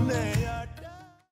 my name.